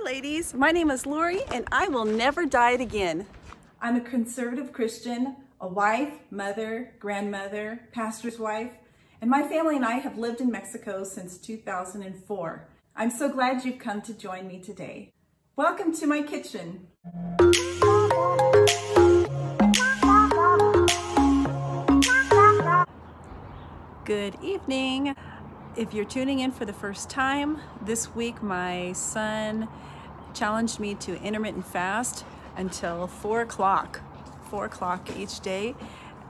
Hi, ladies. My name is Lori, and I will never diet again. I'm a conservative Christian, a wife, mother, grandmother, pastor's wife, and my family and I have lived in Mexico since 2004. I'm so glad you've come to join me today. Welcome to my kitchen. Good evening. If you're tuning in for the first time, this week my son challenged me to intermittent fast until four o'clock, four o'clock each day.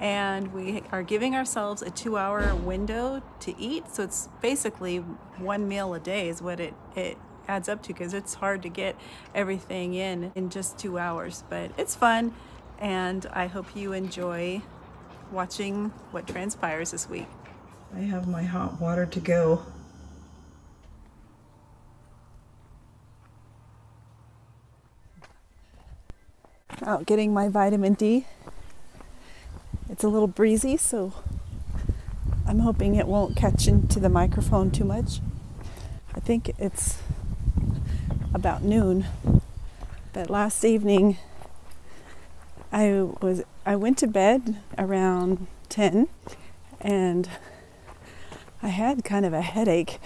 And we are giving ourselves a two hour window to eat. So it's basically one meal a day is what it, it adds up to because it's hard to get everything in in just two hours. But it's fun and I hope you enjoy watching what transpires this week. I have my hot water to go. Out getting my vitamin D. It's a little breezy, so I'm hoping it won't catch into the microphone too much. I think it's about noon. But last evening I was I went to bed around 10 and I had kind of a headache,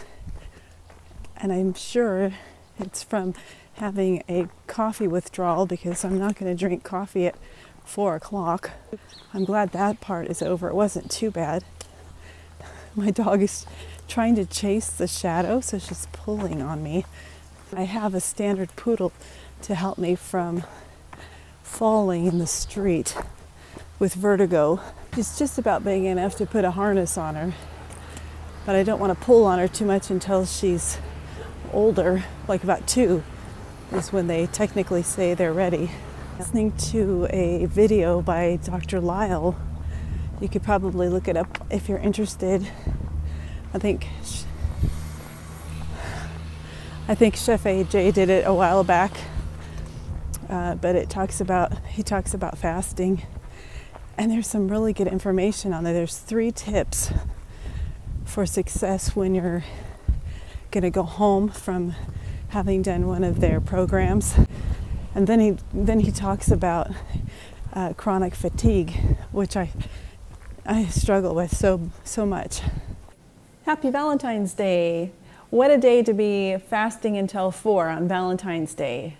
and I'm sure it's from having a coffee withdrawal because I'm not going to drink coffee at four o'clock. I'm glad that part is over. It wasn't too bad. My dog is trying to chase the shadow, so she's pulling on me. I have a standard poodle to help me from falling in the street with vertigo. She's just about big enough to put a harness on her but I don't want to pull on her too much until she's older, like about two, is when they technically say they're ready. Listening to a video by Dr. Lisle, you could probably look it up if you're interested. I think I think Chef AJ did it a while back, uh, but it talks about he talks about fasting, and there's some really good information on there. There's three tips for success when you're going to go home from having done one of their programs. And then he then he talks about uh, chronic fatigue, which I I struggle with so so much. Happy Valentine's Day! What a day to be fasting until four on Valentine's Day.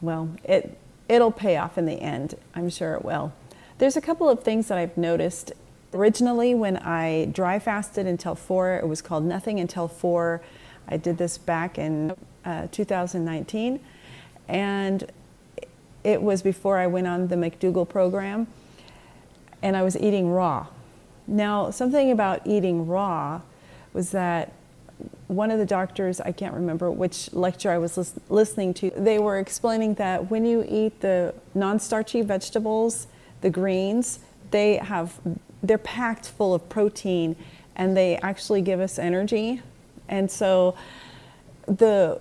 Well, it it'll pay off in the end. I'm sure it will. There's a couple of things that I've noticed Originally, when I dry fasted until 4, it was called Nothing Until 4. I did this back in uh, 2019, and it was before I went on the McDougall program, and I was eating raw. Now, something about eating raw was that one of the doctors, I can't remember which lecture I was lis listening to, they were explaining that when you eat the non starchy vegetables, the greens, they have they're packed full of protein and they actually give us energy. And so the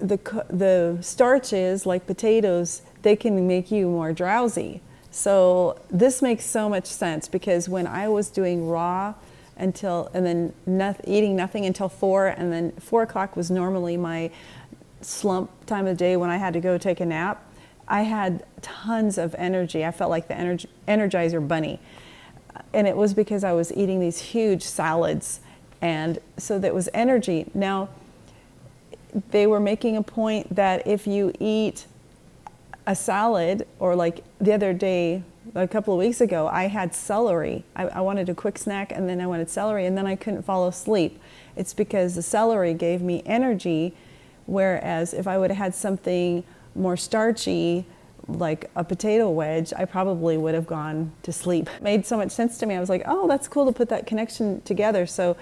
the the starches like potatoes, they can make you more drowsy. So this makes so much sense because when I was doing raw until and then eating nothing until four, and then four o'clock was normally my slump time of day when I had to go take a nap. I had tons of energy. I felt like the energy, Energizer bunny and it was because I was eating these huge salads, and so that was energy. Now, they were making a point that if you eat a salad, or like the other day, a couple of weeks ago, I had celery. I, I wanted a quick snack, and then I wanted celery, and then I couldn't fall asleep. It's because the celery gave me energy, whereas if I would have had something more starchy, like a potato wedge, I probably would have gone to sleep. It made so much sense to me. I was like, oh, that's cool to put that connection together. So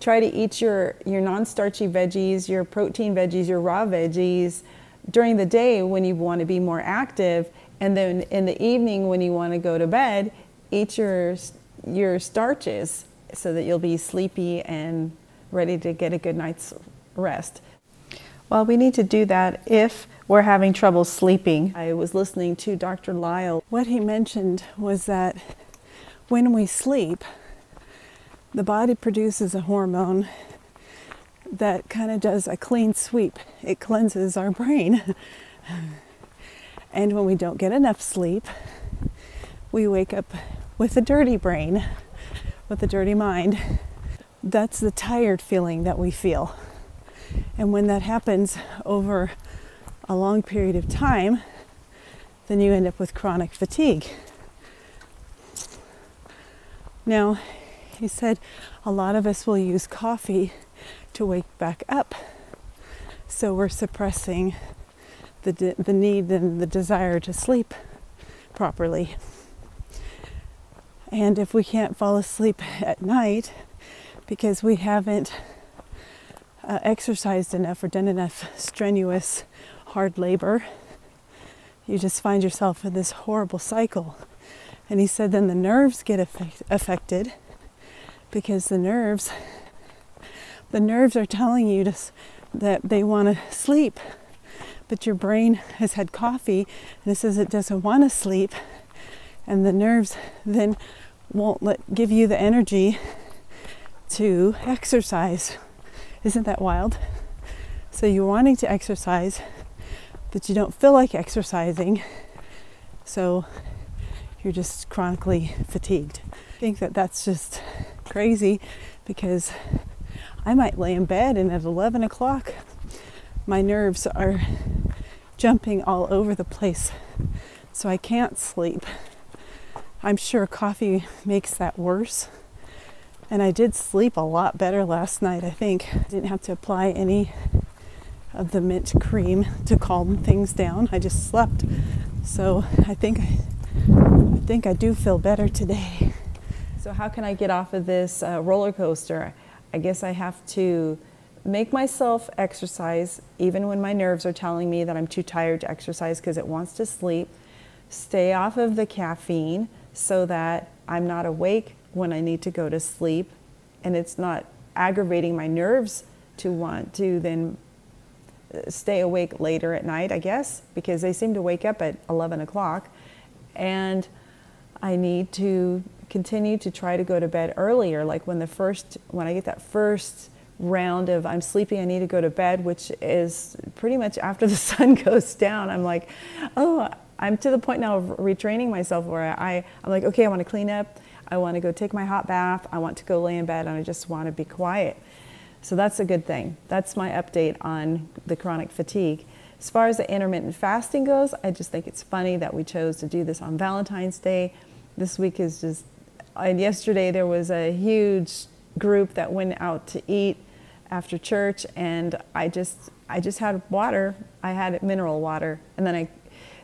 try to eat your, your non-starchy veggies, your protein veggies, your raw veggies during the day when you want to be more active. And then in the evening when you want to go to bed, eat your, your starches so that you'll be sleepy and ready to get a good night's rest. Well, we need to do that if we're having trouble sleeping. I was listening to Dr. Lisle. What he mentioned was that when we sleep, the body produces a hormone that kind of does a clean sweep. It cleanses our brain. and when we don't get enough sleep, we wake up with a dirty brain, with a dirty mind. That's the tired feeling that we feel. And when that happens over a long period of time, then you end up with chronic fatigue. Now, he said a lot of us will use coffee to wake back up. So we're suppressing the, de- the need and the desire to sleep properly. And if we can't fall asleep at night because we haven't uh, exercised enough or done enough strenuous, hard labor, you just find yourself in this horrible cycle. And he said then the nerves get affect- affected because the nerves the nerves are telling you to, that they want to sleep but your brain has had coffee and it says it doesn't want to sleep and the nerves then won't let give you the energy to exercise. Isn't that wild? So you're wanting to exercise but you don't feel like exercising so you're just chronically fatigued i think that that's just crazy because i might lay in bed and at 11 o'clock my nerves are jumping all over the place, so I can't sleep. I'm sure coffee makes that worse. And I did sleep a lot better last night, I think. I didn't have to apply any of the mint cream to calm things down. I just slept. So I think I think I do feel better today. So how can I get off of this uh, roller coaster? I guess I have to make myself exercise even when my nerves are telling me that I'm too tired to exercise because it wants to sleep. Stay off of the caffeine so that I'm not awake when I need to go to sleep and it's not aggravating my nerves to want to then stay awake later at night, I guess, because they seem to wake up at 11 o'clock. And I need to continue to try to go to bed earlier, like when the first, when I get that first round of I'm sleepy, I need to go to bed, which is pretty much after the sun goes down. I'm like, oh, I'm to the point now of retraining myself where I, I'm like, okay, I want to clean up. I want to go take my hot bath. I want to go lay in bed and I just want to be quiet. So that's a good thing. That's my update on the chronic fatigue. As far as the intermittent fasting goes, I just think it's funny that we chose to do this on Valentine's Day. This week is just, and yesterday there was a huge group that went out to eat after church and I just I just had water. I had mineral water and then I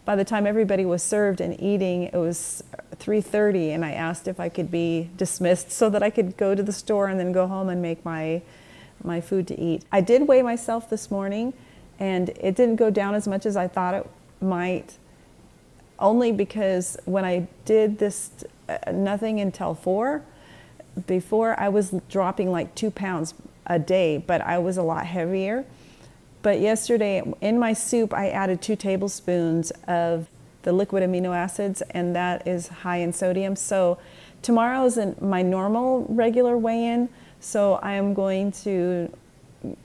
by the time everybody was served and eating it was 3:30 and I asked if I could be dismissed so that I could go to the store and then go home and make my my food to eat. I did weigh myself this morning and it didn't go down as much as I thought it might only because when I did this uh, nothing until 4 before I was dropping like 2 pounds a day, but I was a lot heavier. But yesterday in my soup, I added two tablespoons of the liquid amino acids, and that is high in sodium. So tomorrow is my normal regular weigh in. So I am going to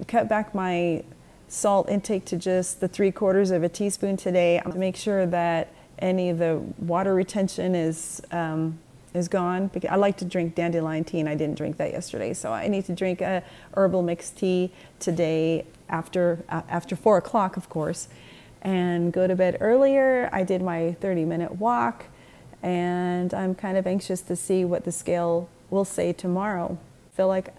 cut back my salt intake to just the three quarters of a teaspoon today to make sure that any of the water retention is um, is gone. Because I like to drink dandelion tea, and I didn't drink that yesterday. So I need to drink a herbal mixed tea today after uh, after four o'clock, of course, and go to bed earlier. I did my 30 minute walk, and I'm kind of anxious to see what the scale will say tomorrow. Feel like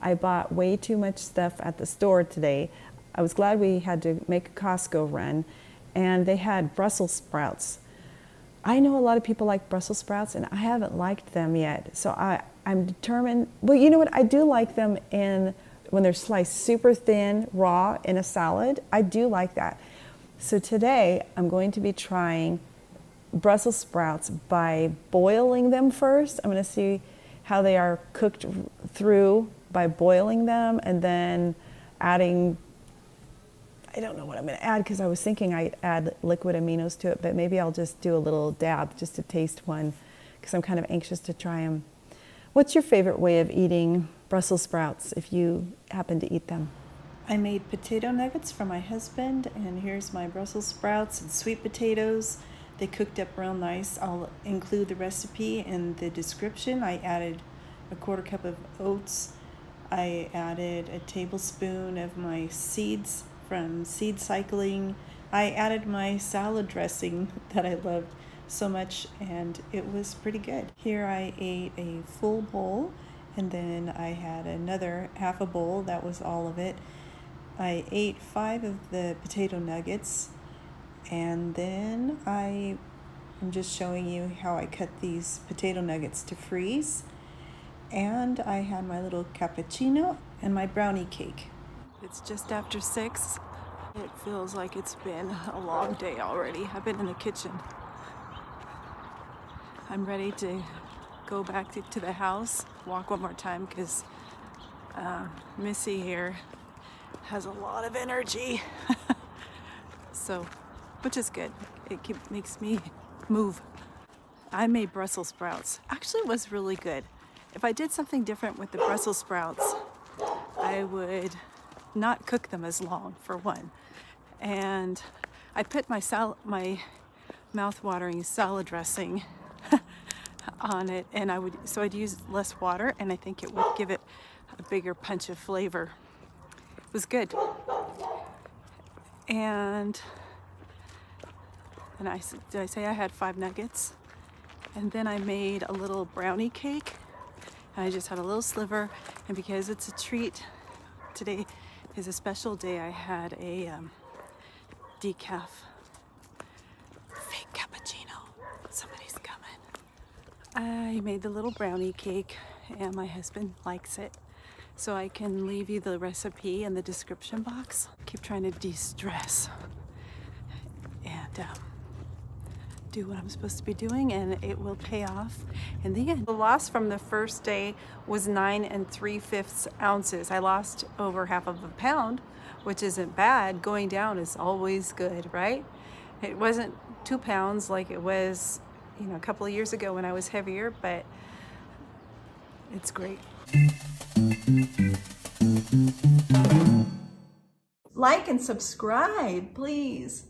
I bought way too much stuff at the store today. I was glad we had to make a Costco run, and they had Brussels sprouts I know a lot of people like Brussels sprouts, and I haven't liked them yet. So I, I'm determined. Well, you know what? I do like them in when they're sliced super thin, raw in a salad. I do like that. So today I'm going to be trying Brussels sprouts by boiling them first. I'm going to see how they are cooked through by boiling them and then adding I don't know what I'm going to add because I was thinking I'd add liquid aminos to it, but maybe I'll just do a little dab just to taste one because I'm kind of anxious to try them. What's your favorite way of eating Brussels sprouts if you happen to eat them? I made potato nuggets for my husband, and here's my Brussels sprouts and sweet potatoes. They cooked up real nice. I'll include the recipe in the description. I added a quarter cup of oats. I added a tablespoon of my seeds from seed cycling. I added my salad dressing that I loved so much, and it was pretty good. Here I ate a full bowl, and then I had another half a bowl. That was all of it. I ate five of the potato nuggets and then I am just showing you how I cut these potato nuggets to freeze and I had my little cappuccino and my brownie cake. It's just after six. It feels like it's been a long day already. I've been in the kitchen. I'm ready to go back to, to the house, walk one more time because uh, Missy here has a lot of energy. so, which is good. It keep, makes me move. I made Brussels sprouts. Actually it was really good. If I did something different with the Brussels sprouts, I would not cook them as long for one. And I put my sal my mouth-watering salad dressing on it and I would so I'd use less water and I think it would give it a bigger punch of flavor It was good. And and I did I say I had five nuggets? And then I made a little brownie cake. And I just had a little sliver. And because it's a treat, today is a special day. I had a um, decaf fake cappuccino. Somebody's coming. I made the little brownie cake and my husband likes it so I can leave you the recipe in the description box. Keep trying to de-stress and um, do what I'm supposed to be doing and it will pay off in the end. The loss from the first day was nine and three fifths ounces. I lost over half of a pound, which isn't bad. Going down is always good, right? It wasn't two pounds like it was, you know, a couple of years ago when I was heavier, but it's great. Like and subscribe, please.